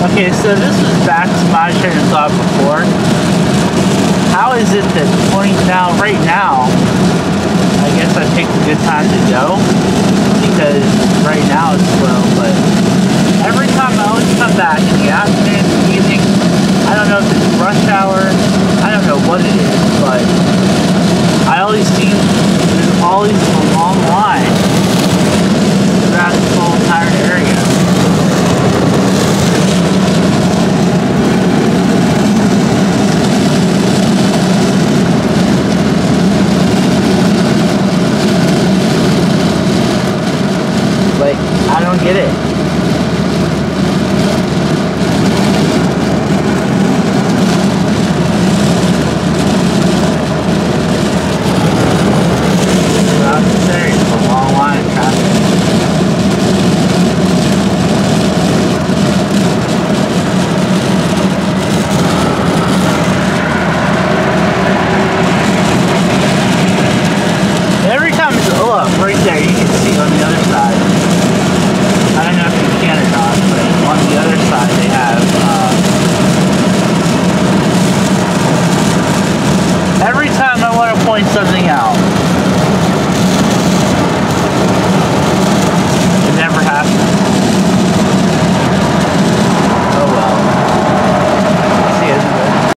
Okay, so this was back to my train of thought before. How is it that 20 now, right now, I guess I picked a good time to go I don't get it. closing out.